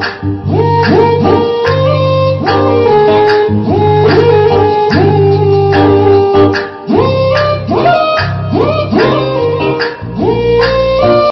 Woo!